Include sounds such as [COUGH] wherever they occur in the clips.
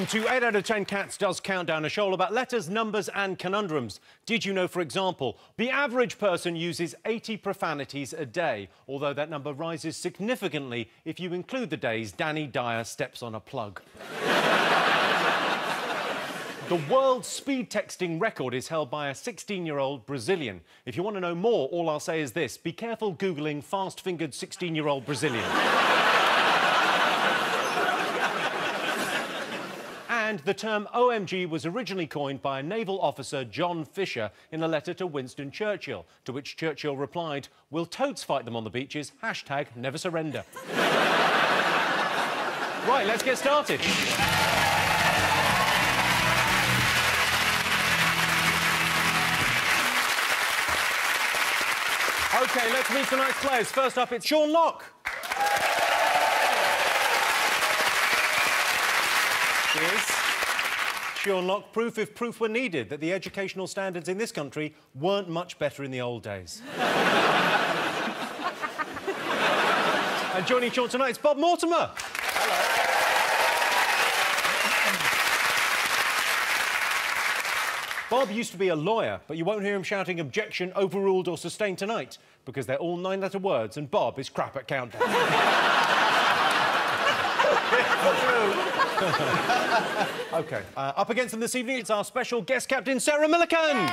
welcome to 8 out of 10 Cats Does Countdown, a show about letters, numbers and conundrums. Did you know, for example, the average person uses 80 profanities a day, although that number rises significantly if you include the days Danny Dyer steps on a plug. The world speed texting record is held by a 16-year-old Brazilian. If you want to know more, all I'll say is this. Be careful Googling fast-fingered 16-year-old Brazilian. And the term OMG was originally coined by a naval officer John Fisher in a letter to Winston Churchill, to which Churchill replied, Will toads fight them on the beaches? Hashtag never surrender. [LAUGHS] right, let's get started. OK, let's meet tonight's players. First up, it's Sean Lock. Sean Lock, proof if proof were needed that the educational standards in this country weren't much better in the old days. [LAUGHS] and joining Sean tonight is Bob Mortimer. Hello. Bob used to be a lawyer, but you won't hear him shouting objection, overruled or sustained tonight because they're all nine-letter words and Bob is crap at countdown. [LAUGHS] [LAUGHS] OK, uh, up against them this evening, it's our special guest captain, Sarah Millican.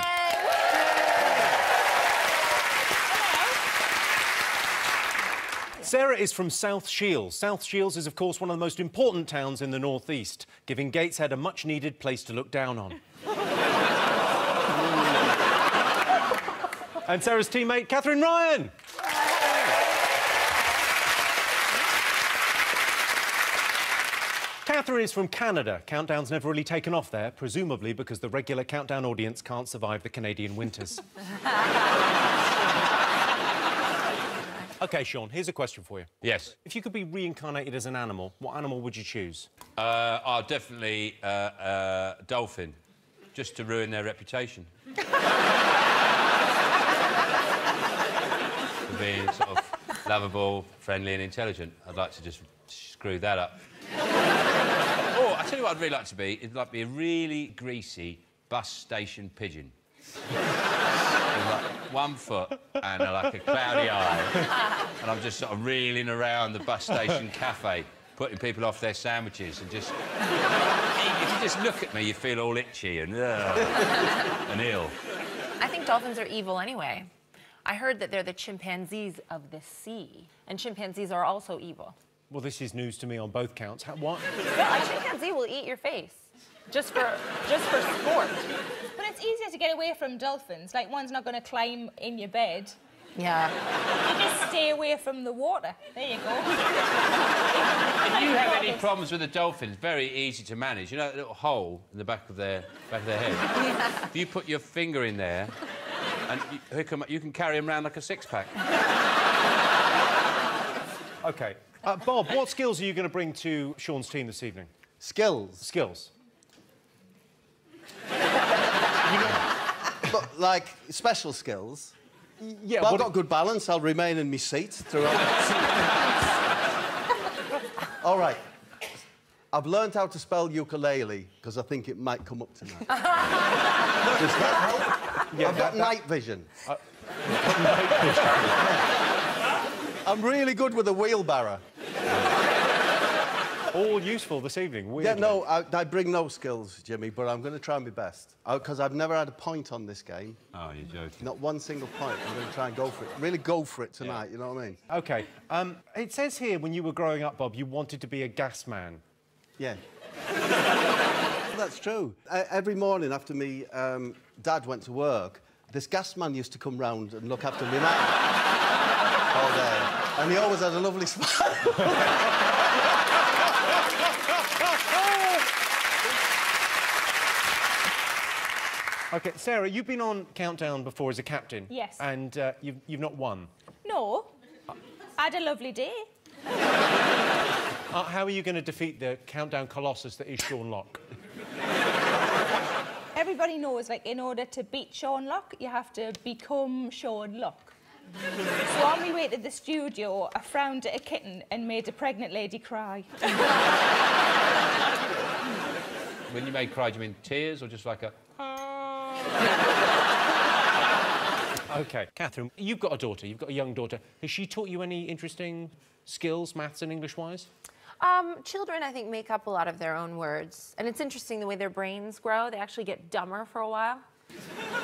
Sarah is from South Shields. South Shields is, of course, one of the most important towns in the northeast, giving Gateshead a much-needed place to look down on. [LAUGHS] and Sarah's teammate, Catherine Ryan. Catherine is from Canada. Countdown's never really taken off there, presumably because the regular Countdown audience can't survive the Canadian winters. [LAUGHS] OK, Sean, here's a question for you. Yes. If you could be reincarnated as an animal, what animal would you choose? Uh, oh, definitely uh, uh, dolphin, just to ruin their reputation. [LAUGHS] For being sort of lovable, friendly and intelligent. I'd like to just screw that up. oh, I tell you what I'd really like to be. It'd like be a really greasy bus station pigeon. Like, one foot and uh, like a cloudy eye. and I'm just sort of reeling around the bus station cafe, putting people off their sandwiches and just... if you just look at me, you feel all itchy and... Uh, and ill. I think dolphins are evil anyway. I heard that they're the chimpanzees of the sea, and chimpanzees are also evil. Well, this is news to me on both counts. How, what? Yeah, a chimpanzee will eat your face. Just for just for sport. But it's easier to get away from dolphins. Like, one's not going to climb in your bed. Yeah. You just stay away from the water. There you go. [LAUGHS] If you have any problems with the dolphins, very easy to manage. You know that little hole in the back of their back of their head. [LAUGHS] If you put your finger in there, and you, you can, you can carry them around like a six-pack. OK. Uh, Bob, what skills are you going to bring to Sean's team this evening? Skills. Skills. But, like, special skills. Yeah, Well, I've got good balance. I'll remain in my seat throughout. [LAUGHS] All right. I've learned how to spell ukulele because I think it might come up tonight. [LAUGHS] Does that help? Yeah, I've got that- night vision. [LAUGHS] I'm really good with a wheelbarrow. all useful this evening. Yeah, no, I, I bring no skills, Jimmy, but I'm going to try my best. Because I've never had a point on this game. Oh, you're joking. Not one single point. I'm going to try and go for it. Really go for it tonight, you know what I mean? OK. Um, it says here when you were growing up, Bob, you wanted to be a gas man. Yeah. [LAUGHS] That's true. Uh, every morning after me, um, Dad went to work, this gas man used to come round and look after me man [LAUGHS] all day. And he always had a lovely [LAUGHS] smile. OK, Sarah, you've been on Countdown before as a captain. Yes. And uh, you've, you've not won. No. I had a lovely day. Uh, how are you going to defeat the Countdown colossus that is Sean Lock? Everybody knows, like, in order to beat Sean Lock, you have to become Sean Lock. So on my way to the studio, I frowned at a kitten and made a pregnant lady cry. When you made cry, do you mean tears or just like a... [LAUGHS] OK, Catherine, you've got a daughter, you've got a young daughter. Has she taught you any interesting skills, maths and English-wise? Um, children, I think, make up a lot of their own words. And it's interesting the way their brains grow. They actually get dumber for a while.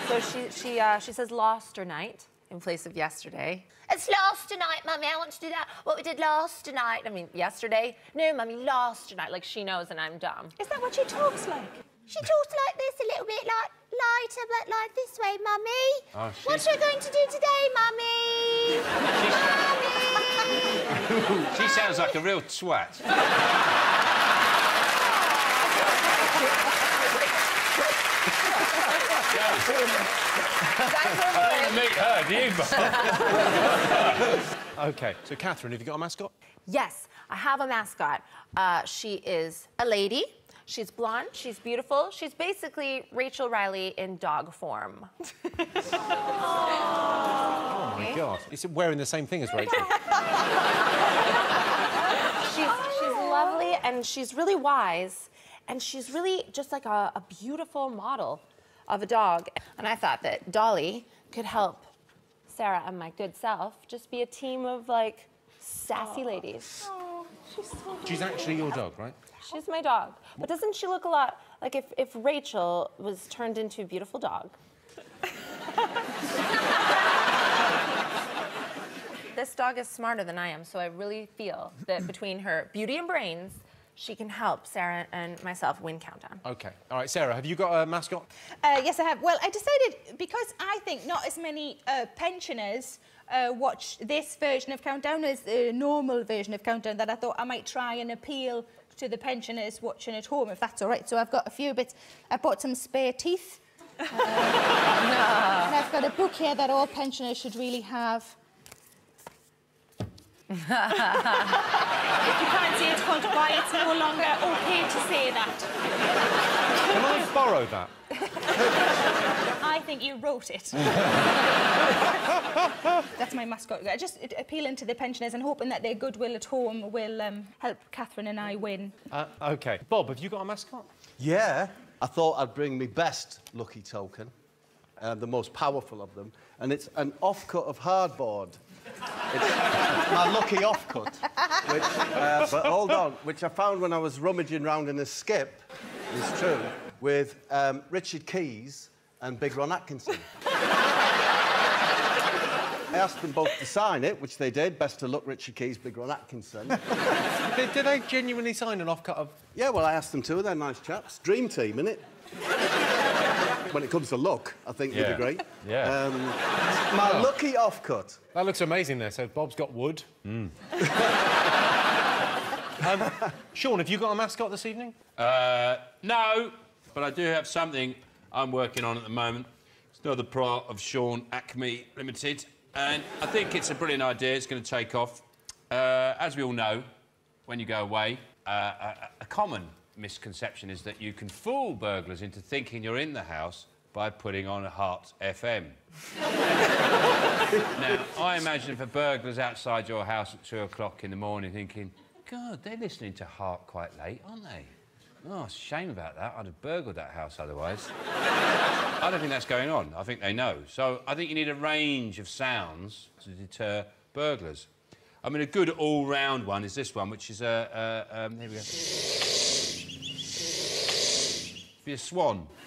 so she, she, uh, she says lost or night in place of yesterday. It's last tonight, Mummy. I want to do that. What we did last tonight. I mean, yesterday. No, Mummy, last tonight. Like she knows and I'm dumb. Is that what she talks like? She talks like this, a little bit like lighter, but like this way, Mummy. Oh, What's she's- she going to do today, Mummy? Mummy! [LAUGHS] She sounds like a real twat. I want to meet her, do you, Bob? OK, so Catherine, have you got a mascot? Yes, I have a mascot. Uh, she is a lady. She's blonde. She's beautiful. She's basically Rachel Riley in dog form. [LAUGHS] Oh, my God. It's wearing the same thing as Rachel. [LAUGHS] She's, she's lovely and she's really wise. And she's really just like a, a beautiful model of a dog. And I thought that Dolly could help Sarah and my good self just be a team of like sassy ladies. Oh, she's actually your dog, right? She's my dog. But doesn't she look a lot like if, if Rachel was turned into a beautiful dog? [LAUGHS] this dog is smarter than I am, so I really feel that between her beauty and brains, she can help Sarah and myself win Countdown. OK. All right, Sarah, have you got a mascot? Uh, yes, I have. Well, I decided because I think not as many uh, pensioners uh, watch this version of Countdown as the normal version of Countdown that I thought I might try and appeal to the pensioners watching at home, if that's all right. So I've got a few bits. I bought some spare teeth. Uh, [LAUGHS] And I've got a book here that all pensioners should really have. [LAUGHS] if you can't see, it's called Why It's No Longer Okay to Say That. Can I borrow that? I think you wrote it. That's my mascot. I Just appealing to the pensioners and hoping that their goodwill at home will um, help Catherine and I win. Uh, OK. Bob, have you got a mascot? Yeah. I thought I'd bring me best lucky token, uh, the most powerful of them, and it's an offcut of hardboard. It's my lucky offcut, which, uh, but hold on, which I found when I was rummaging round in a skip, it's true, with um, Richard Keys and Big Ron Atkinson. I asked them both to sign it, which they did. Best of luck, Richard Keys, Big Ron Atkinson. Did, did they genuinely sign an offcut of... Yeah, well, I asked them to. They're nice chaps. Dream team, innit? When it comes to luck, I think they'd Yeah. be great. Yeah. Um, my lucky offcut. That looks amazing there. So Bob's got wood. [LAUGHS] um, Sean, have you got a mascot this evening? Uh, no, but I do have something I'm working on at the moment. It's another part of Sean Acme Limited, and I think it's a brilliant idea. It's going to take off. Uh, as we all know, when you go away, uh, a, a common misconception is that you can fool burglars into thinking you're in the house by putting on a Heart FM. [LAUGHS] now, I imagine if a burglar's outside your house at two o'clock in the morning thinking, God, they're listening to Heart quite late, aren't they? Oh, shame about that. I'd have burgled that house otherwise. I don't think that's going on. I think they know. So I think you need a range of sounds to deter burglars. I mean, a good all-round one is this one, which is a... Uh, um, here we go. Be a swan. [LAUGHS]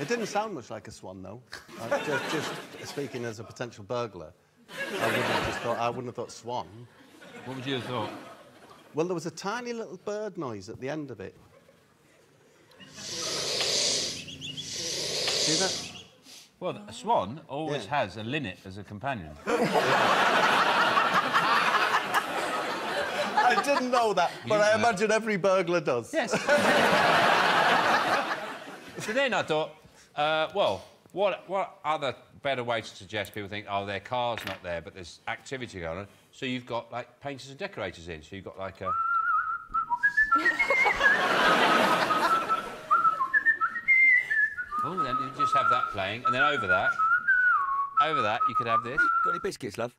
It didn't sound much like a swan, though. Uh, just, just speaking as a potential burglar, I wouldn't have just thought. I wouldn't have thought swan. What would you have thought? Well, there was a tiny little bird noise at the end of it. See that? Well, a swan always Yeah. has a linnet as a companion. [LAUGHS] I didn't know that, but I imagine every burglar does. Yes. So then I thought, uh, well, what, what other better way to suggest people think, oh, their car's not there, but there's activity going on? So you've got, like, painters and decorators in. So you've got, like, a... oh, then you just have that playing, and then over that, over that, you could have this. Got any biscuits, love?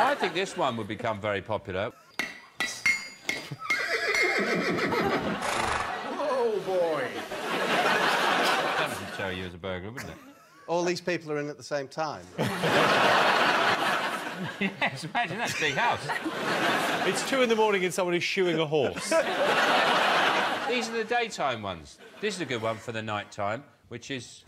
I think this one would become very popular. Oh, boy. That would show you as a burglar, wouldn't it? All these people are in at the same time. yes, imagine that's a big house. It's two in the morning and someone is shoeing a horse. These are the daytime ones. This is a good one for the night time, which is.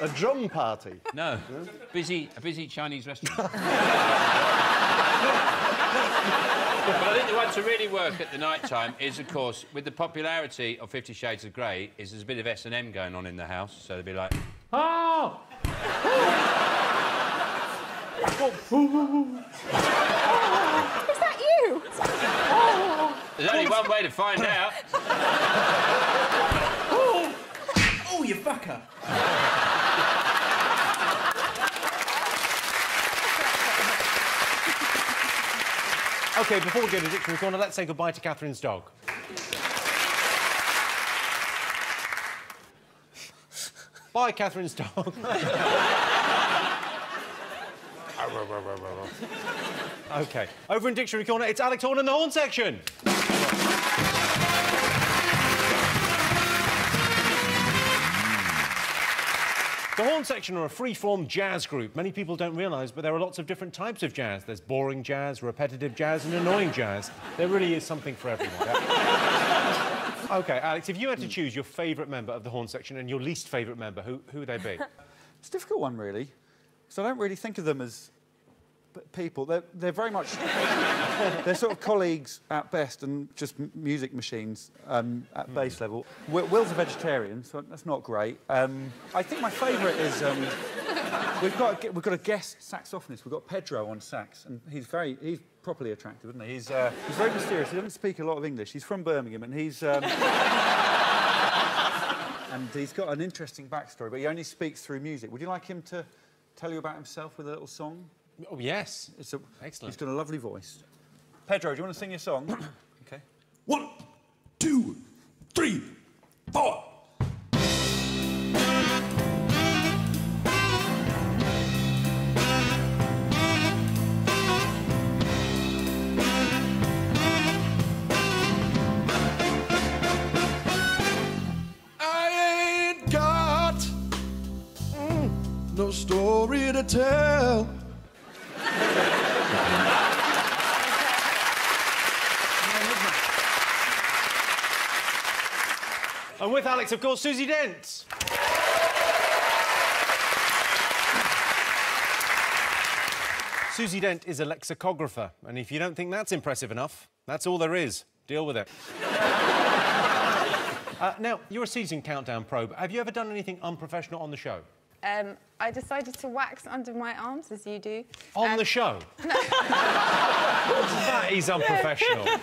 A drum party. No, busy, a busy Chinese restaurant. [LAUGHS] but I think the one to really work at the night time is, of course, with the popularity of Fifty Shades of Grey, is there's a bit of S and M going on in the house, so they'd be like, oh, Is that you? there's only one way to find out. Oh, you fucker! OK, before we go to Dictionary Corner, let's say goodbye to Catherine's dog. Bye, Catherine's dog. [LAUGHS] OK. Over in Dictionary Corner, it's Alex Horne in the Horne Section. The Horne Section are a free-form jazz group. Many people don't realise, but there are lots of different types of jazz. There's boring jazz, repetitive jazz, and annoying jazz. There really is something for everyone. [LAUGHS] OK, Alex, if you had to choose your favourite member of the Horne Section and your least favourite member, who, who would they be? [LAUGHS] It's a difficult one, really. So I don't really think of them as people. They're, they're very much... [LAUGHS] they're sort of colleagues at best and just music machines um, at base level. Wi- Will's a vegetarian, so that's not great. Um, I think my favourite is... Um, we've, got a, we've got a guest saxophonist. We've got Pedro on sax, and he's very... He's properly attractive, isn't he? He's, uh, he's very mysterious. He doesn't speak a lot of English. He's from Birmingham, and he's... Um, [LAUGHS] and he's got an interesting backstory, but he only speaks through music. Would you like him to tell you about himself with a little song? Oh, yes. It's a, Excellent. He's got a lovely voice. Pedro, do you want to sing your song? [COUGHS] okay. One, two, three, four. I ain't got mm, no story to tell. Alex, of course, Susie Dent. Susie Dent is a lexicographer, and if you don't think that's impressive enough, that's all there is. Deal with it. [LAUGHS] uh, now, you're a season countdown probe. Have you ever done anything unprofessional on the show? Um, I decided to wax under my arms, as you do. On and, the show? [LAUGHS] that is unprofessional. [LAUGHS]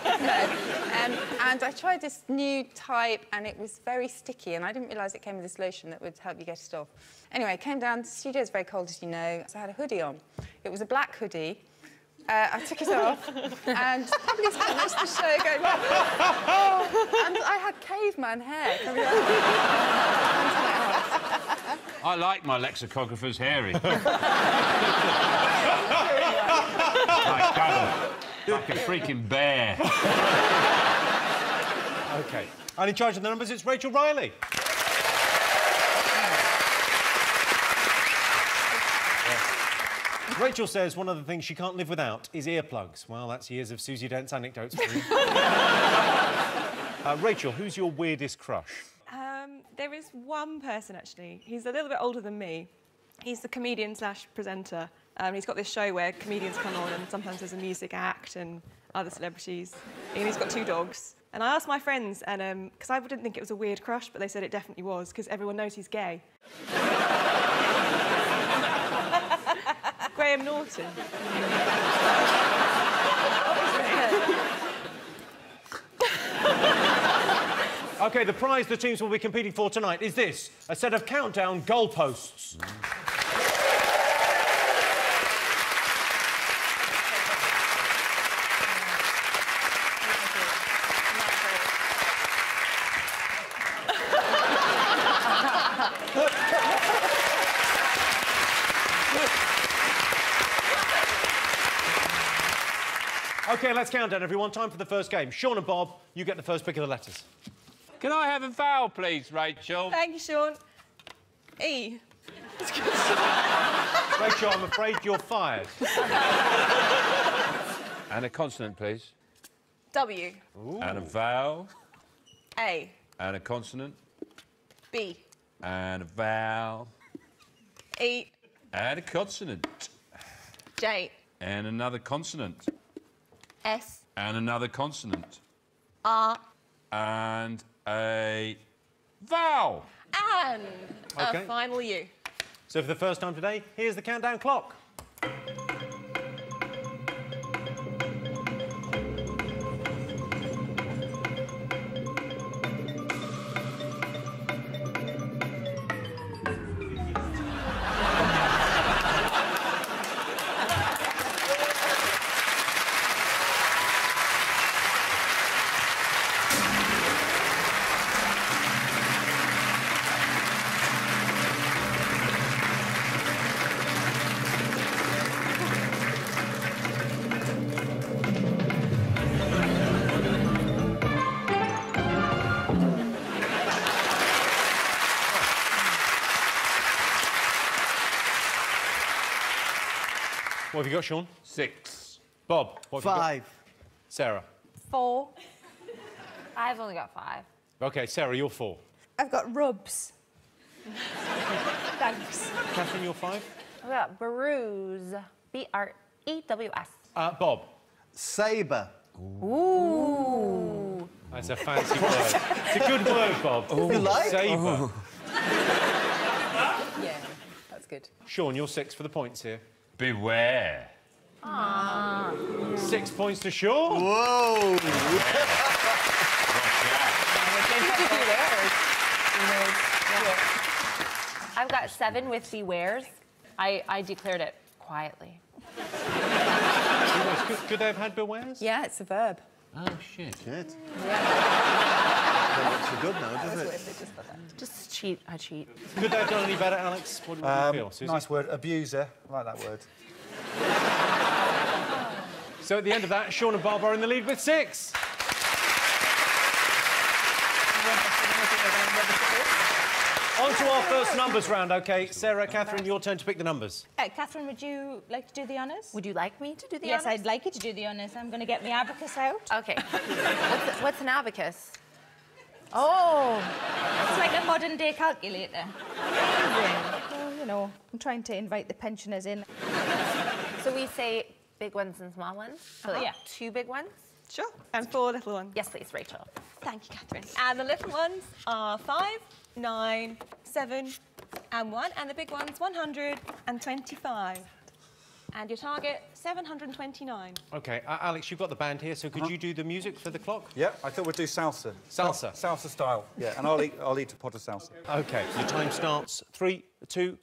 Um, and I tried this new type, and it was very sticky, and I didn't realise it came with this lotion that would help you get it off. Anyway, I came down. The studio is very cold, as you know, so I had a hoodie on. It was a black hoodie. Uh, I took it off, [LAUGHS] and probably spent most of the show going, oh, and I had caveman hair. I like my lexicographer's hairy. [LAUGHS] like God, like a freaking bear. OK. And in charge of the numbers, it's Rachel Riley. Rachel says one of the things she can't live without is earplugs. Well, that's years of Susie Dent's anecdotes for you. [LAUGHS] uh, Rachel, who's your weirdest crush? Um, there is one person actually. He's a little bit older than me. He's the comedian slash presenter. Um, he's got this show where comedians come on and sometimes there's a music act and other celebrities. And he's got two dogs. And I asked my friends, and because I didn't think it was a weird crush, but they said it definitely was because everyone knows he's gay. [LAUGHS] Graham Norton. OK, the prize the teams will be competing for tonight is this, a set of countdown goalposts. OK, let's count down, everyone. Time for the first game. Sean and Bob, you get the first pick of the letters. Can I have a vowel, please, Rachel? Thank you, Sean. E. [LAUGHS] Rachel, I'm afraid you're fired. [LAUGHS] And a consonant, please. W. And a vowel. A. And a consonant. B. And a vowel. E. And a consonant. J. And another consonant. S. And another consonant. R. And a vowel. And uh, Okay. a final U. So for the first time today, here's the countdown clock. What have you got, Sean? Six. Bob, what have you got? Five. Sarah. Four. I've only got five. OK, Sarah, you're four. I've got rubs. Thanks. Catherine, you're five. I've got bruise. B R E W S. Uh, Bob. Sabre. Ooh. That's a fancy word. It's a good word, Bob. You like? Sabre. Yeah, that's good. Sean, you're six for the points here. Beware. Ah. Six points to Sean. Whoa! [LAUGHS] I've got seven with bewares. I, I declared it quietly. Could, could they have had bewares? Yeah, it's a verb. Oh, shit. Shit. Don't [LAUGHS] look so good now, does it? Just cheat. I cheat. Could they have done any better, Alex? What do you Um, feel? Susie? nice word, abuser. I like that word. So at the end of that, Sean and Barbara are in the lead with six. On to our first numbers round, OK? Sarah, Catherine, your turn to pick the numbers. Uh, Catherine, would you like to do the honours? Would you like me to do the yes, honors? Yes, I'd like you to do the honours. I'm going to get my abacus out. Okay. [LAUGHS] what's, what's an abacus? Oh. It's like a modern day calculator. well, you know, I'm trying to invite the pensioners in. So we say big ones and small ones? So like Yeah. two big ones? Sure. And four little ones. Yes, please, Rachel. Thank you, Catherine. And the little ones are five, nine, seven, and one. And the big ones, 125. And your target, 729. OK, uh, Alex, you've got the band here, so could you do the music for the clock? Yeah, I thought we'd do salsa. Salsa. Salsa style. Yeah, and I'll eat, I'll eat a pot of salsa. OK, your time starts. Three, two,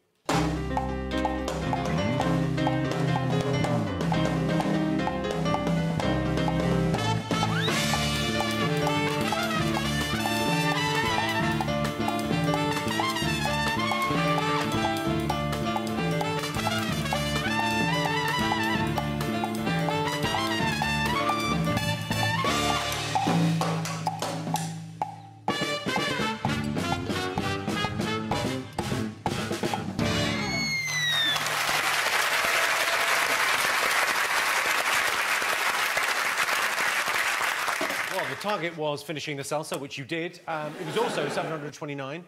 target was finishing the salsa, which you did. Um, it was also 729.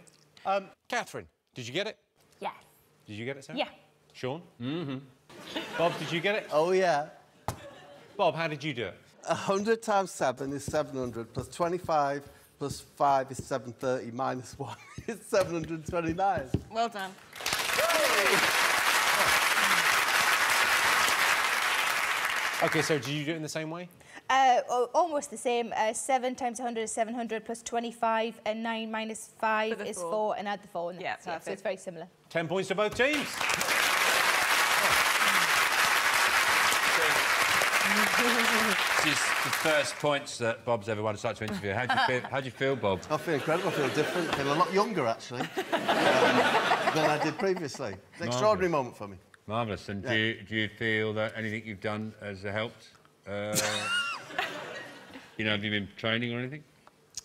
Um, Catherine, did you get it? Yes. Did you get it, Sarah? Yeah. Sean? Mm-hmm. Bob, did you get it? Oh, yeah. Bob, how did you do it? 100 times 7 is 700, plus 25 plus 5 is 730, minus 1 [LAUGHS] is 729. Well done. OK, so did you do it in the same way? Uh, almost the same. Uh, 7 times 100 is 700 plus 25, and 9 minus 5 is four. 4, and add the 4. And Yeah, that's- so it's very similar. 10 points to both teams. This is the first points that Bob's ever won a such interview. How do you feel, how do you feel Bob? I feel incredible. I feel different. I feel a lot younger, actually, [LAUGHS] um, than I did previously. It's an extraordinary moment for me. Marvellous. And Yeah. do, you, do you feel that anything you've done has helped? Uh, you know, have you been training or anything?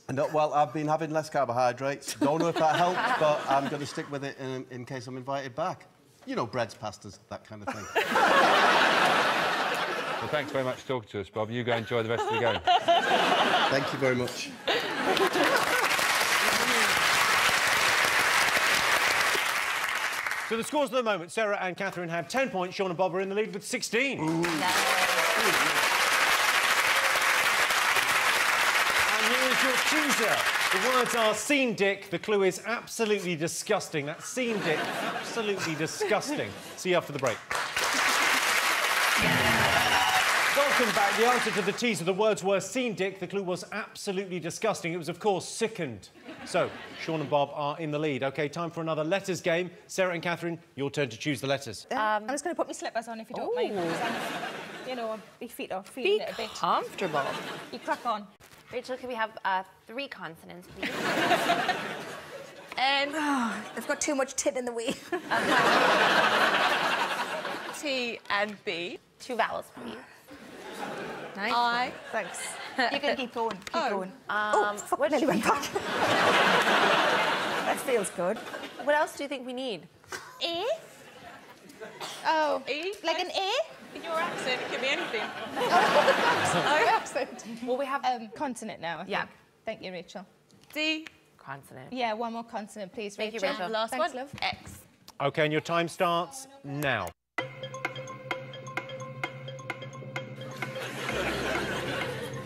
And, uh, well, I've been having less carbohydrates. Don't know if that helps, but I'm going to stick with it in, in case I'm invited back. You know, breads, pastas, that kind of thing. Well, thanks very much for talking to us, Bob. You go enjoy the rest of the game. Thank you very much. So the scores at the moment, Sarah and Catherine have 10 points, Sean and Bob are in the lead with 16. And here is your teaser. The words are seen dick. The clue is absolutely disgusting. That's seen dick. Absolutely disgusting. See you after the break. Welcome back. The answer to the teaser, the words were seen dick. The clue was absolutely disgusting. It was, of course, sickened. So, Sean and Bob are in the lead. OK, time for another letters game. Sarah and Catherine, your turn to choose the letters. Um, I'm just going to put my slippers on if you don't mind. Ooh. 'cause I'm, you know, my feet are Be it a bit. comfortable. You crack on. Rachel, can we have uh, three consonants, please? [LAUGHS] And [SIGHS] I've got too much tit in the way. [LAUGHS] T and B. Two vowels, please. Nice. I. Thanks. You can keep going. Keep Oh. going. Um, oh, fuck, what- nearly went back. [LAUGHS] that feels good. What else do you think we need? A? Oh, E? like an A? In your accent, it could be anything. [LAUGHS] Oh, accent. Well, we have Um, consonant now. I Yeah. think. Thank you, Rachel. D. consonant. Yeah, one more consonant, please, Thank you, Rachel. Rachel. Last Thanks, one. love. X. OK, and your time starts now.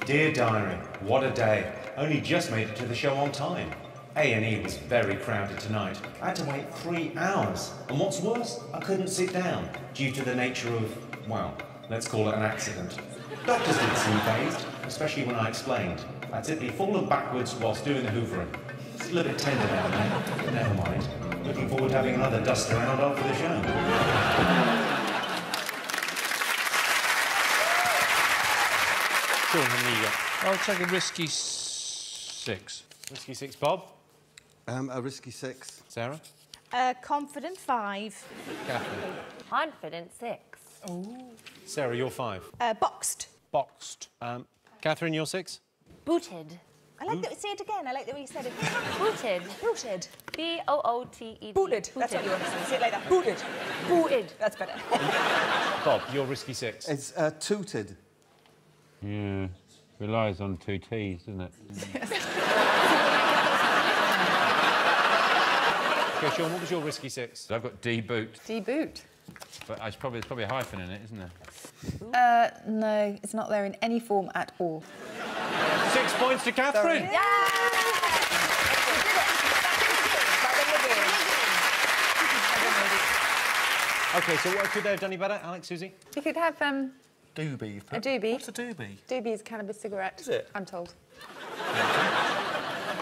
Dear Diary, what a day. Only just made it to the show on time. A&E was very crowded tonight. I had to wait three hours. And what's worse, I couldn't sit down due to the nature of, well, let's call it an accident. Doctors didn't seem phased, especially when I explained. I'd simply fallen backwards whilst doing the hoovering. It's a little bit tender down there, but never mind. Looking forward to having another dust around after the show. Sean, how many you got? I'll take a risky s- six. Risky six, Bob. Um, a risky six. Sarah. A confident five. Catherine. Confident six. Sarah, you're five. Uh, boxed. Boxed. Um, Catherine, you're six. Booted. I like that. Say it again. I like the way you said it. Booted. Booted. B O O T E D. Booted. That's what you want to say. Say it like that. Booted. Booted. That's better. Bob, you're risky six. It's uh, tooted. Yeah. Relies on two T's, doesn't it? Okay, Sean, what was your risky six? I've got D boot, Deboot. But it's probably, there's probably a hyphen in it, isn't there? Uh, no, it's not there in any form at all. Six points to Catherine. Okay, so what could they have done any better? Alex, Susie? You could have um, Doobie. a doobie. What's a doobie? Doobie is a cannabis cigarette. Is it? I'm told.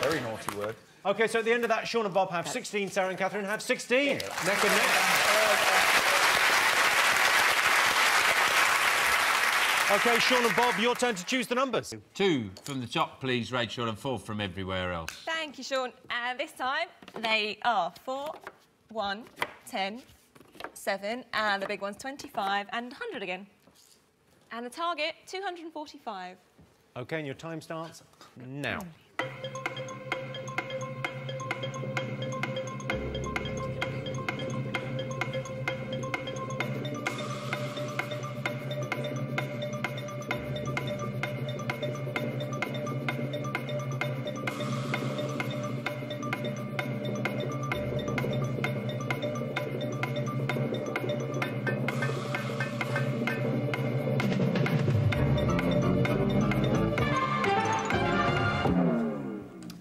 Very naughty word. Okay, so at the end of that, Sean and Bob have 16, Sarah and Catherine have 16. Neck and neck. Okay, Sean and Bob, your turn to choose the numbers. Two from the top, please, Rachel, and four from everywhere else. Thank you, Sean. And this time they are four, one, ten, seven, and the big one's 25 and 100 again. And the target, 245. Okay, and your time starts now.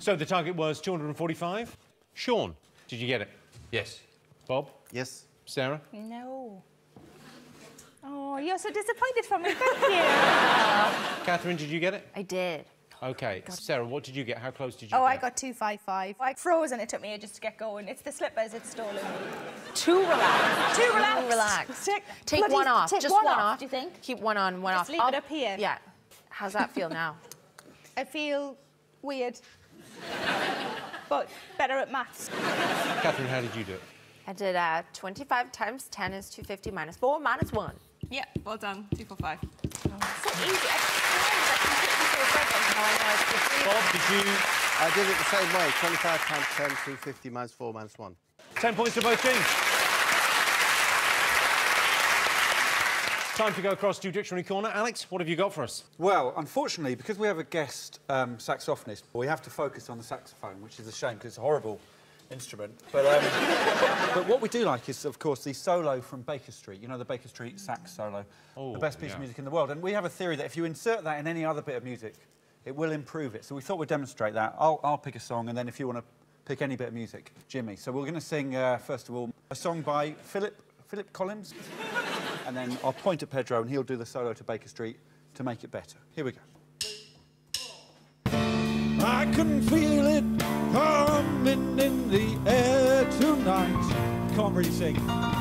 So the target was 245. Sean, did you get it? Yes. Bob? Yes. Sarah? No. Oh, you you're so disappointed for me. Thank you. [LAUGHS] Catherine, did you get it? I did. OK. Sarah, what did you get? How close did you oh, get? Oh, get? I got 255. I froze and it took me ages to get going. It's the slippers, it's stolen. Too relaxed. Too relaxed. Too relaxed. Take, Take one off. take Just one one, off, off. do you think? Keep one on, one Just off. leave it I'll- up here. Yeah. How's that feel now? [LAUGHS] I feel weird. [LAUGHS] but better at maths. Catherine, how did you do it? I did uh, 25 times 10 is 250 minus 4 minus 1. Yeah, well done. Two, four, five. So easy. I Bob, did you... I did it the same way. 25 times 10, 250 minus 4 minus 1. 10 points to both teams. Time to go across to Dictionary Corner. Alex, what have you got for us? Well, unfortunately, because we have a guest um, saxophonist, we have to focus on the saxophone, which is a shame because it's a horrible instrument. But, um, [LAUGHS] but what we do like is, of course, the solo from Baker Street. You know, the Baker Street sax solo, Oh, the best piece yeah. of music in the world. And we have a theory that if you insert that in any other bit of music, it will improve it. So we thought we'd demonstrate that. I'll, I'll pick a song, and then if you want to pick any bit of music, Jimmy. So we're going to sing, uh, first of all, a song by Philip, Philip Collins. And then I'll point at Pedro, and he'll do the solo to Baker Street to make it better. Here we go. I can feel it in the air tonight. Really sing.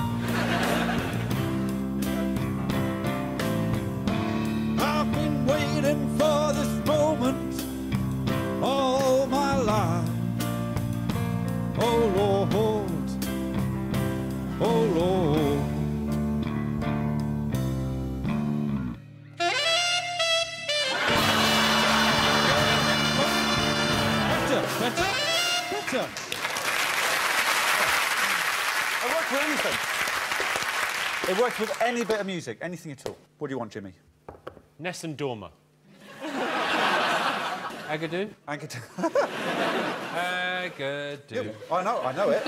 It works with any bit of music, anything at all. What do you want, Jimmy? Nessun Dorma. Agadoo? Agadoo. Agadoo. I know, I know it.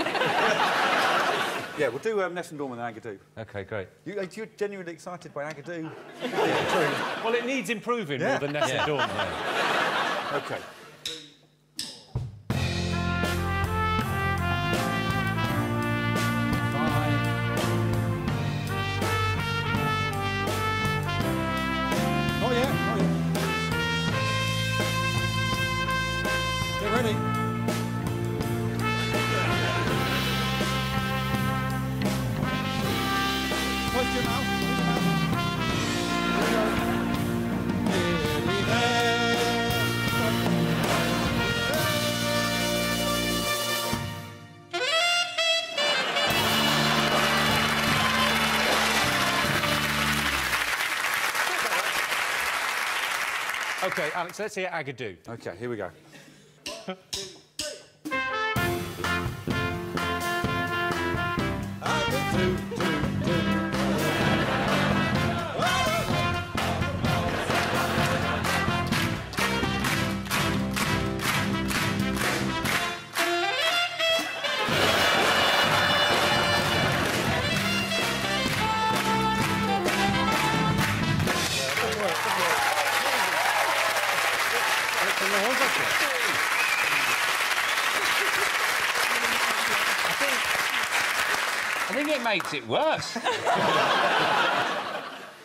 yeah, we'll do um, and Dorma and Agadoo. OK, great. You, uh, you're genuinely excited by Agadoo? Well, it needs improving Yeah. more than Ness Yeah. Dorma. OK. Alex, let's hear Agadoo. OK, here we go. Think it makes it worse. [LAUGHS]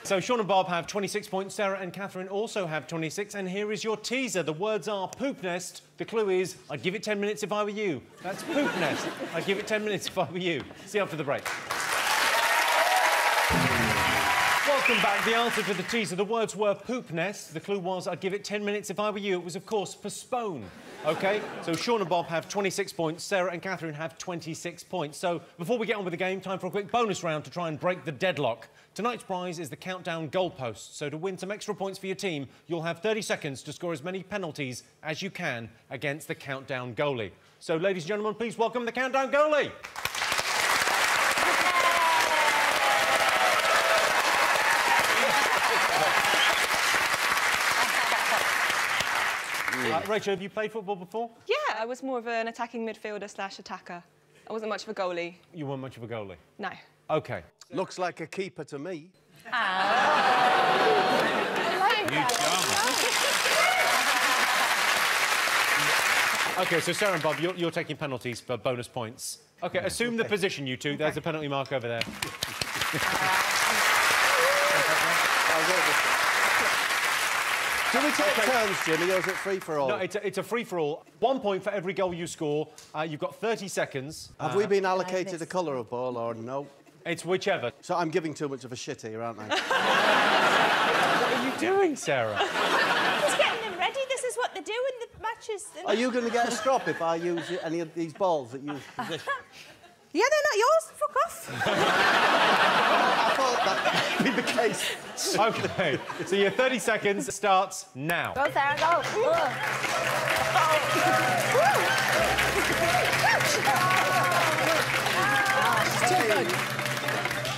So Sean and Bob have 26 points. Sarah and Catherine also have 26. And here is your teaser. The words are poop nest. The clue is, I'd give it 10 minutes if I were you. That's poop nest. I'd give it 10 minutes if I were you. See you after the break. Welcome back. The answer to the teaser, the words were poop nest. The clue was, I'd give it 10 minutes if I were you. It was, of course, postpone. OK? So Sean and Bob have 26 points. Sarah and Catherine have 26 points. So before we get on with the game, time for a quick bonus round to try and break the deadlock. Tonight's prize is the countdown goalpost. So to win some extra points for your team, you'll have 30 seconds to score as many penalties as you can against the countdown goalie. So, ladies and gentlemen, please welcome the countdown goalie. Rachel, have you played football before? Yeah, I was more of an attacking midfielder slash attacker. I wasn't much of a goalie. You weren't much of a goalie. No. OK. Looks like a keeper to me. [LAUGHS] OK, so Sarah and Bob, you're, you're taking penalties for bonus points. OK, assume the position, you two. There's a penalty mark over there. [LAUGHS] I'll go this way. Do we take Okay. turns, Jimmy, or is it free for all? No, it's a, it's a free-for-all. One point for every goal you score. Uh, you've got 30 seconds. Have Uh, we been allocated a colour of ball or no? It's whichever. So I'm giving too much of a shit here, aren't I? [LAUGHS] What are you doing, Sarah? Just getting them ready. This is what they do in the matches. Are you going to get a strop if I use any of these balls that use position? [LAUGHS] Yeah, they're not yours. Fuck off. [LAUGHS] I thought that would be the case. [LAUGHS] okay, so your 30 seconds starts now. Go, Sarah, go. Ugh. [LAUGHS]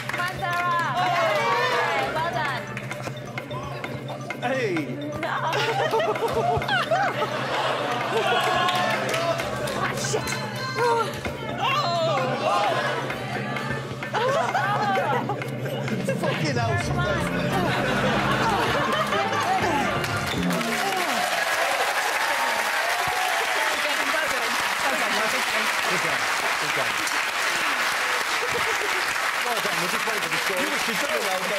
Come on, Sarah. Well [LAUGHS] done. Hey! Ah, shit. Just wait for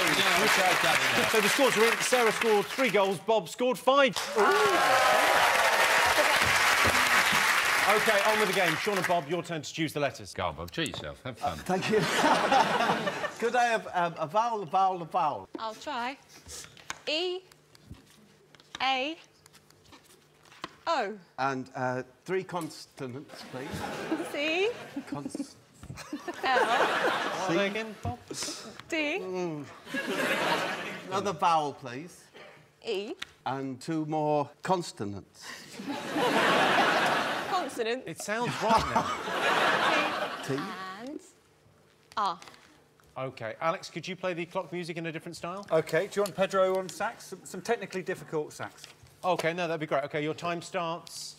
the score. So the scores are in. Sarah scored three goals. Bob scored five. OK, on with the game. Sean and Bob, your turn to choose the letters. Go on, Bob. Treat yourself. Have fun. Thank you. [LAUGHS] Could I have um, a vowel, a vowel, a vowel? I'll try. E. A. O. And uh, three consonants, please. [LAUGHS] C. Cons- L. Say again, D. Another vowel, please. E. And two more consonants. Consonant. It sounds right now. T. And. R. OK, Alex, could you play the clock music in a different style? OK, do you want Pedro on sax? Some, some technically difficult sax. OK, no, that'd be great. OK, your time starts.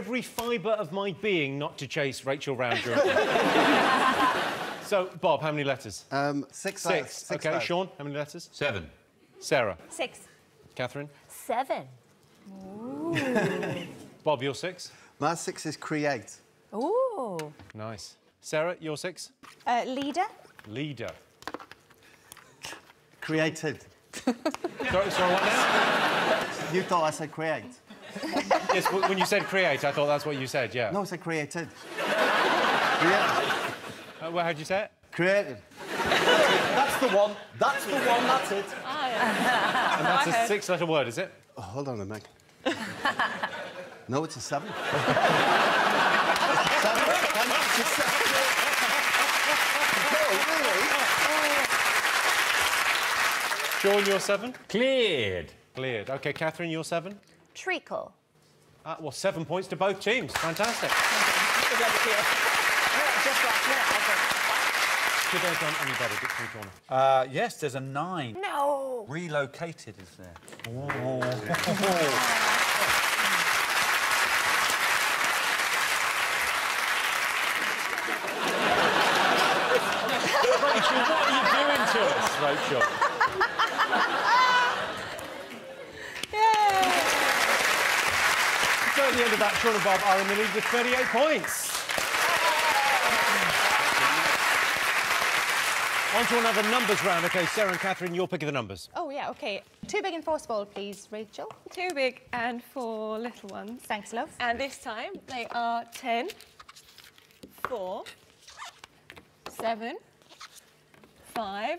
Every fibre of my being not to chase Rachel round during. [LAUGHS] so, Bob, how many letters? Um, six. Six. six OK, letters. Sean, how many letters? Seven. Sarah. Six. Catherine. Seven. [LAUGHS] Bob, your six. My six is create. Ooh. Nice. Sarah, your six. Uh, leader. Leader. Created. [LAUGHS] Sorry, sorry, what now? You thought I said create? Yes, w- when you said create, I thought that's what you said, yeah. No, I said created. [LAUGHS] yeah. Uh, well, how'd you say it? Created. That's the one. That's the one. That's it. And that's a [LAUGHS] six-letter word, is it? Oh, hold on a minute. no, it's a seven. [LAUGHS] seven. It's a seven. Really? Sean, you're seven. Cleared. Cleared. OK, Catherine, you're seven. Treacle. Uh, well, seven points to both teams. Fantastic. Could they have done any better, Dictionary Corner? Uh, yes, there's a nine. No. Relocated is there. [LAUGHS] Rachel, what are you doing to us, Rachel? [LAUGHS] So at the end of that, Sean and Bob are in the lead with 38 points. On to another numbers round. OK, Sarah and Catherine, your pick of the numbers. Oh, yeah, OK. Two big and four small, please, Rachel. Two big and four little ones. Thanks, love. And this time they are 10, 4, 7, 5,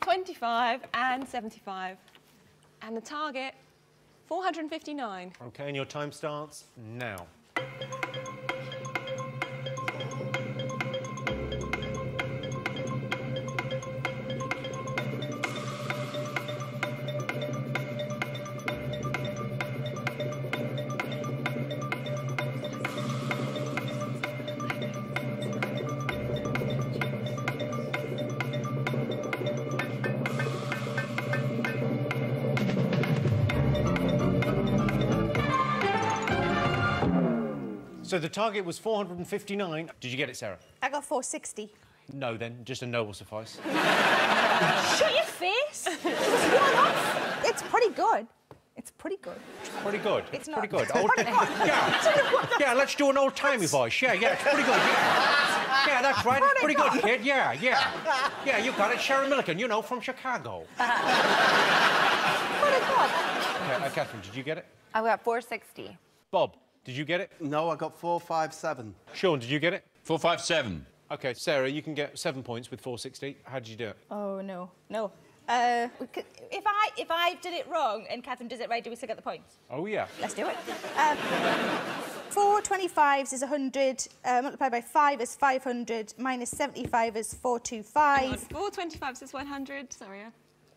25 and 75. And the target, 459. OK, and your time starts now. So the target was 459. Did you get it, Sarah? I got 460. No, then. Just a no will suffice. [LAUGHS] Shut your face! It was one off. It's pretty good. It's pretty good. Pretty good. It's pretty not. good. Old- pretty good. [LAUGHS] yeah. yeah, let's do an old timey voice. Yeah, yeah, it's pretty good. [LAUGHS] Yeah, yeah that's right. It's pretty good, kid. Yeah, yeah. Yeah, you got it. Sharon Millican, you know, from Chicago. Okay, uh, Catherine, did you get it? I got 460. Bob, did you get it? No, I got 457. Sean, did you get it? 457. Okay, Sarah, you can get seven points with 460. How did you do it? Oh no, no. Uh, if I if I did it wrong and Catherine does it right, do we still get the points? Oh, yeah. Let's do it. Um, four 25s is 100, uh, multiplied by 5 is 500, minus 75 is 425. Four 25 is 100. Sorry.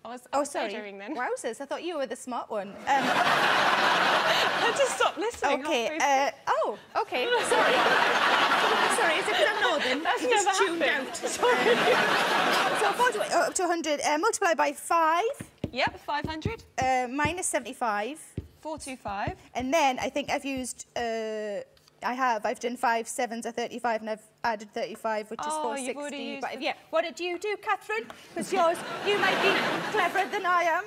I- was, Oh, sorry. daydreaming then. Wowzers, I thought you were the smart one. Um, [LAUGHS] I just stopped listening. okay, uh, oh, okay, sorry. [LAUGHS] sorry, is it because I'm northern? That's You never tuned happened. out. [LAUGHS] Um, so 4 to, uh, up to 100, uh, multiplied by 5, Yep, 500. uh, minus 75. 425. And then I think I've used, uh, I have, I've done five sevens are 35 and I've added 35, which is Oh, 460. you've used but the- yeah, what did you do, Catherine? Because yours, you might be cleverer than I am.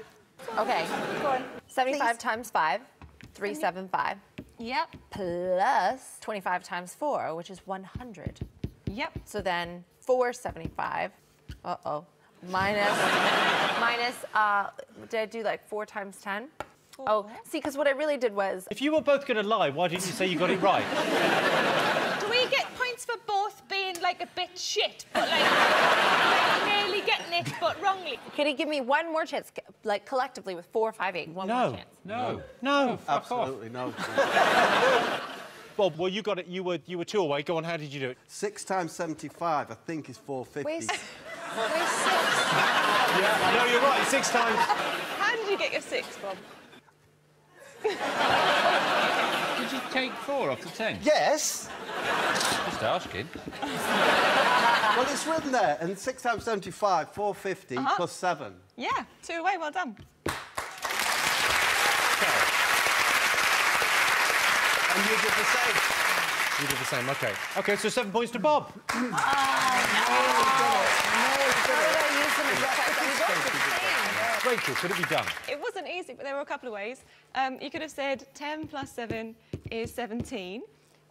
Okay. Go on. 75 Please. times 5, 375. Yep. Plus 25 times 4, which is 100. Yep. So then 475. Uh-oh. Minus, minus, uh, did I do like 4 times 10? Oh, see, because what I really did was If you were both going to lie, why didn't you say you got it right? [LAUGHS] Do we get points for both being like a bit shit, but like, like nearly getting it, but wrongly? Can you give me one more chance, like collectively with four, five, eight? One No. more chance. No. No. Oh, fuck off. Absolutely no. [LAUGHS] Bob, well, you got it. You were you were two away. Go on. How did you do it? Six times 75, I think, is 450. Wait, s- [LAUGHS] wait, six. Yeah. No, you're right. Six times. How did you get your six, Bob? Did you take four off the ten? Yes. Just asking. Well, it's written there. And 6 times 75, 450 Uh-huh. plus 7. Yeah, two away. Well done. And you did the same. You did the same. Okay. Okay. So seven points to Bob. How did I use them in the Rachel, could it be done? It wasn't easy, but there were a couple of ways. Um, you could have said 10 plus 7 is 17.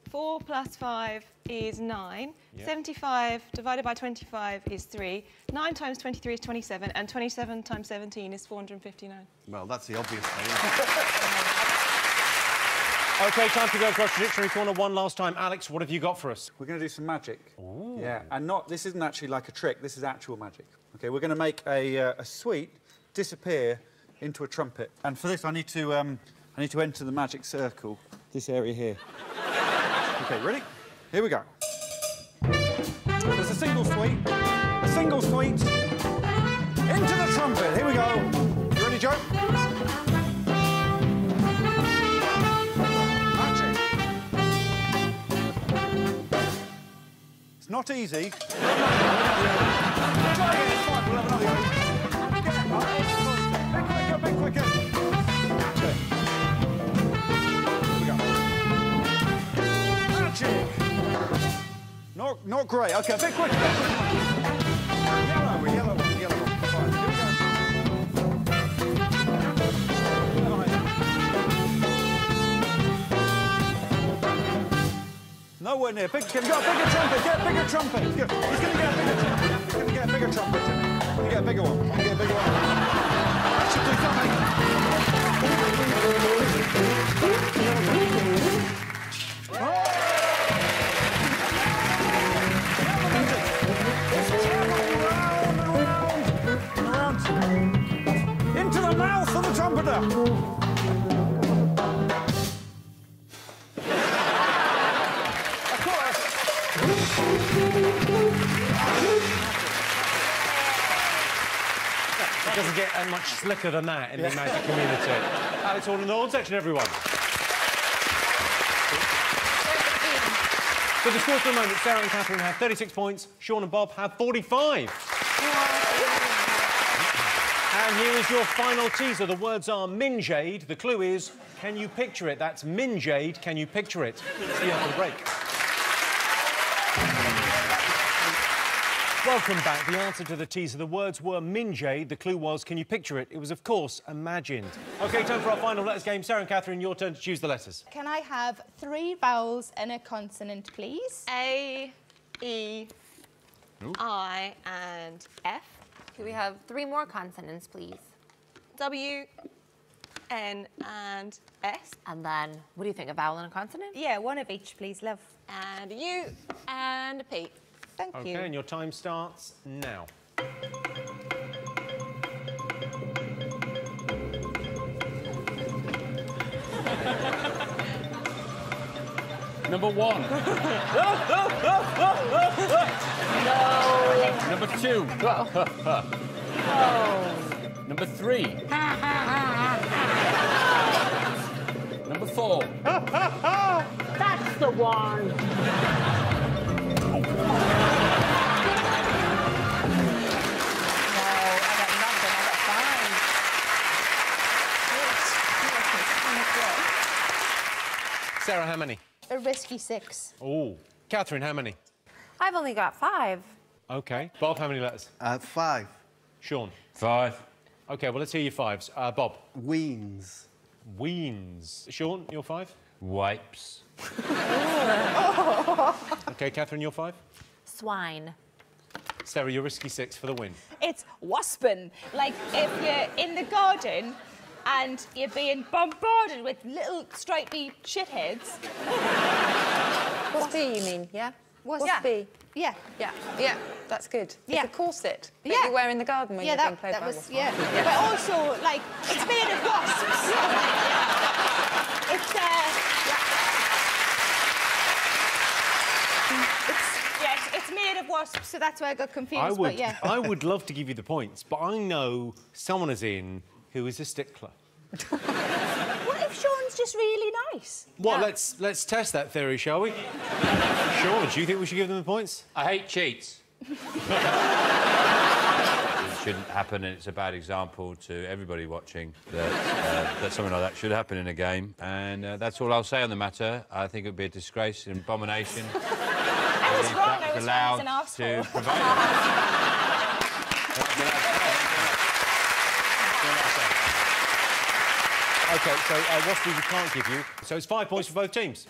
4 plus 5 is 9. 75 divided by 25 is 3. 9 times 23 is 27. And 27 times 17 is 459. Well, that's the obvious thing. [LAUGHS] Okay, time to go across the dictionary corner one last time. Alex, what have you got for us? We're going to do some magic. Yeah, and not this isn't actually like a trick. This is actual magic. Okay, we're going to make a, uh, a sweet disappear into a trumpet. And for this, I need to um, I need to enter the magic circle. This area here. okay, ready? Here we go. There's a single sweet. A single sweet. Into the trumpet. Here we go. You ready, Joe? It's not easy. [LAUGHS] Try we'll have another. Not, great. Okay, a bit quicker. Yellow, yellow one, yellow go. Nowhere near. Big, can a bigger trumpet? Get a bigger trumpet. He's going to get a bigger trumpet. He's going to get a bigger trumpet. You get a bigger one? You get a bigger one? That should do something. Slicker than that in the magic community. [LAUGHS] Alex, all in the Horne Section, everyone. So the scores for the moment, Sarah and Catherine have 36 points, Sean and Bob have 45. And here is your final teaser. The words are Minjade. The clue is, can you picture it? That's Minjade. Can you picture it? See you after the break. Welcome back. The answer to the teaser. The words were Minjade. The clue was, can you picture it? It was, of course, imagined. OK, time for our final letters game. Sarah and Catherine, your turn to choose the letters. Can I have three vowels and a consonant, please? A, E, I, and F. Can we have three more consonants, please? W, N, and S. And then, what do you think, a vowel and a consonant? Yeah, one of each, please, love. And a U, and a P. Thank OK, you. and your time starts now. [LAUGHS] Number one. [LAUGHS] Number two. [LAUGHS] Number three. Number four. That's the one. Sarah, how many? A risky six. Oh. Catherine, how many? I've only got five. OK. Bob, how many letters? Uh, five. Sean? Five. OK, well, let's hear your fives. Uh, Bob? Weens. Weens. Sean, your five? Wipes. [LAUGHS] OK, Catherine, your five? Swine. Sarah, your risky six for the win. It's waspin. Like if you're in the garden and you're being bombarded with little stripy shitheads. Waspie, you mean? Yeah? What's Waspie? Yeah. Yeah, yeah, that's good. Yeah. It's a corset that Yeah. you wear in the garden when yeah, you're being that, played that by was wasps. yeah. But also, like, it's made of wasps. it's uh, it's yeah, it's, it's made of wasps, so that's why I got confused. I would, But yeah, I would love to give you the points, but I know someone is in who is a stickler. what if Sean's just really nice? Well, let's let's test that theory, shall we? Sean, do you think we should give them the points? I hate cheats. it shouldn't happen, and it's a bad example to everybody watching that, uh, that something like that should happen in a game. And uh, that's all I'll say on the matter. I think it would be a disgrace, an abomination. I was if wrong. I was was wrong as an allowed to prevail. [LAUGHS] OK, so uh, what's we can't give you. So it's five points for both teams.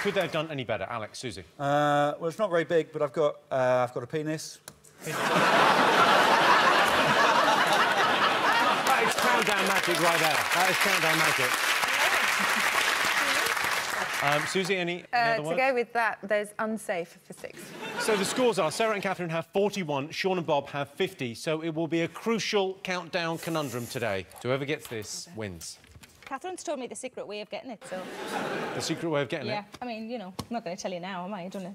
Could they have done any better? Alex, Susie? Uh, well, it's not very big, but I've got, uh, I've got a penis. That is countdown magic right there. That is countdown magic. Um, Susie, any, any Uh, other to words? go with that, there's unsafe for six. So the scores are Sarah and Catherine have 41, Sean and Bob have 50. So it will be a crucial countdown conundrum today. Whoever gets this wins. Catherine's told me the secret way of getting it, so The secret way of getting yeah. it. Yeah, I mean, you know, I'm not going to tell you now, am I? I don't know.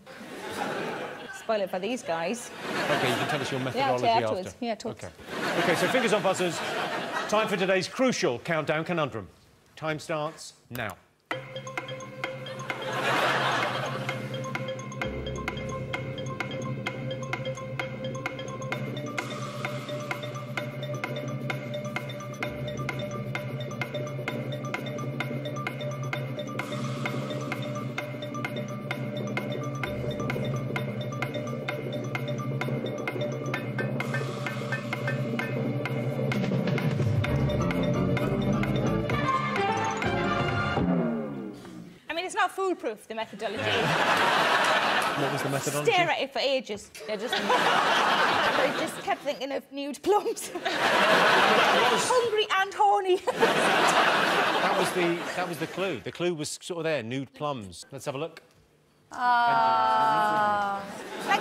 Spoil it for these guys. OK, you can tell us your methodology tell you after. afterwards. Yeah, talk. OK. OK, so fingers on buzzers. Time for today's crucial countdown conundrum. Time starts now. Methodology. What was the methodology? Stare at it for ages. I just, I just kept thinking of nude plums. Hungry and horny. That was the that was the clue. The clue was sort of there, nude plums. Let's have a look. like,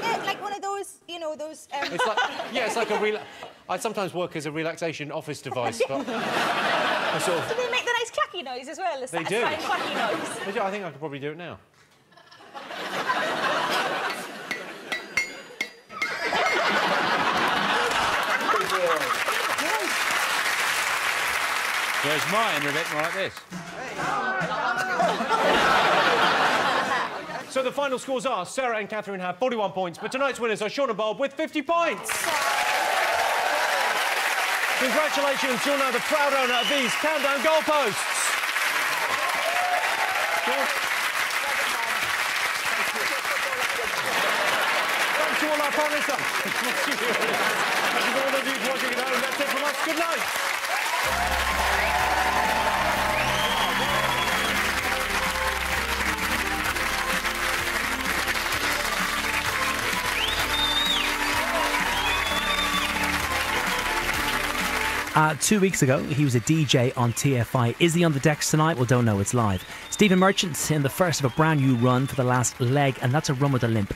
a, like one of those, you know, those. Um, It's like yeah, it's like a rela- I sometimes work as a relaxation office device, but [LAUGHS] I sort of Do they make the nice clacky noise as well? The They do. clacky noise. Do- I think I could probably do it now. Whereas mine are a bit more like this. So the final scores are Sarah and Catherine have 41 points, but tonight's winners are Sean and Bob with 50 points. Congratulations, you're now the proud owner of these countdown goalposts. Thanks to all our panelists. Thank you all of you watching at home. That's it from us. Good night. Uh, two weeks ago, he was a DJ on TFI. Is he on the decks tonight? Well, don't know. It's live. Stephen Merchant's in the first of a brand new run for the last leg, and that's a run with a limp.